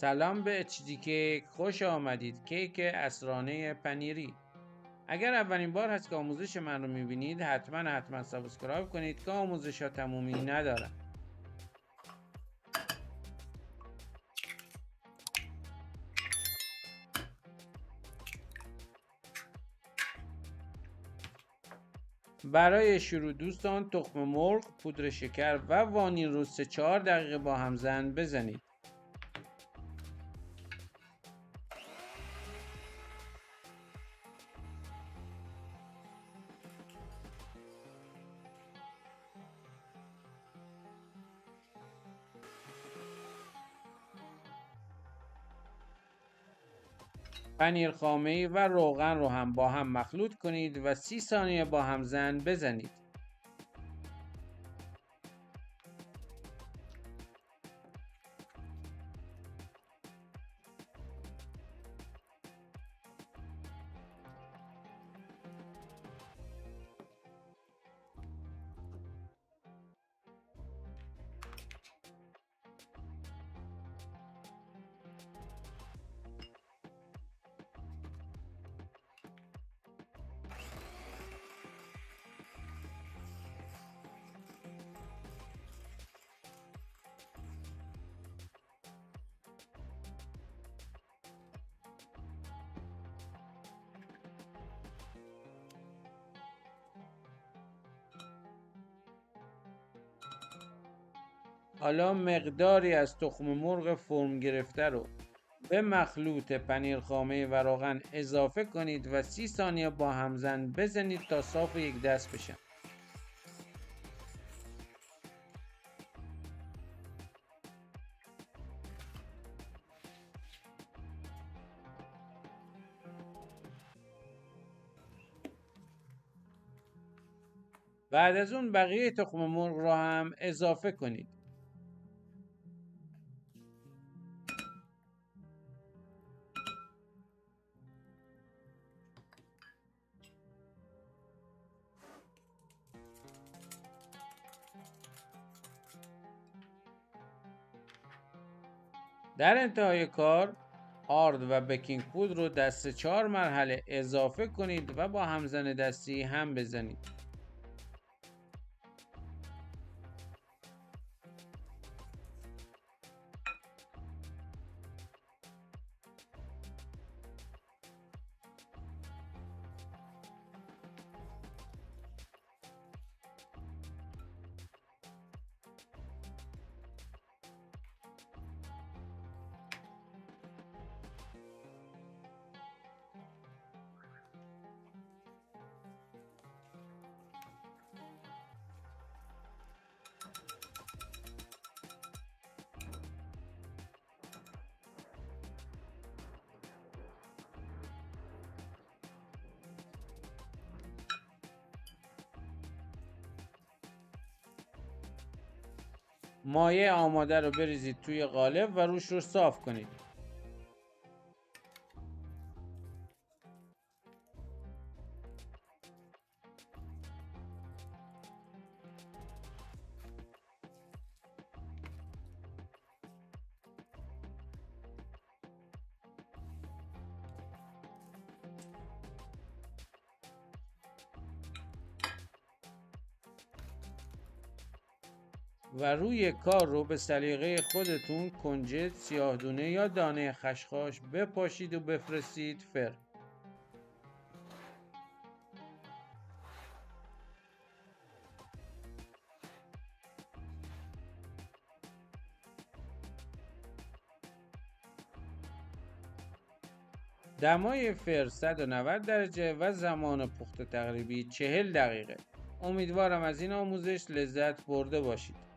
سلام به HD کیک خوش آمدید کیک عصرانه پنیری اگر اولین بار هست که آموزش من رو می‌بینید حتما حتما subscribe کنید که آموزش ها تمومی ندارن برای شروع دوستان تخم مرغ، پودر شکر و وانیل رو 3 4 دقیقه با هم هم بزنید. پنیر خامه و روغن رو هم با هم مخلوط کنید و 30 ثانیه با هم زن بزنید. حالا مقداری از تخم مرغ فرم گرفته رو به مخلوط پنیر خامه و روغن اضافه کنید و 30 ثانیه با همزن بزنید تا صاف یک دست بشن بعد از اون بقیه تخم مرغ را هم اضافه کنید. در انتهای کار آرد و بکینگ پودر رو دست چهار مرحله اضافه کنید و با همزن دستی هم بزنید. مایه آماده رو بریزید توی قالب و روش رو صاف کنید. و روی کار رو به سلیقه خودتون کنجد، سیاهدونه یا دانه خشخاش بپاشید و بفرستید فر. دمای فر 190 درجه و زمان پخت تقریبی 40 دقیقه. امیدوارم از این آموزش لذت برده باشید.